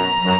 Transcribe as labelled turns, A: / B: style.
A: Thank you.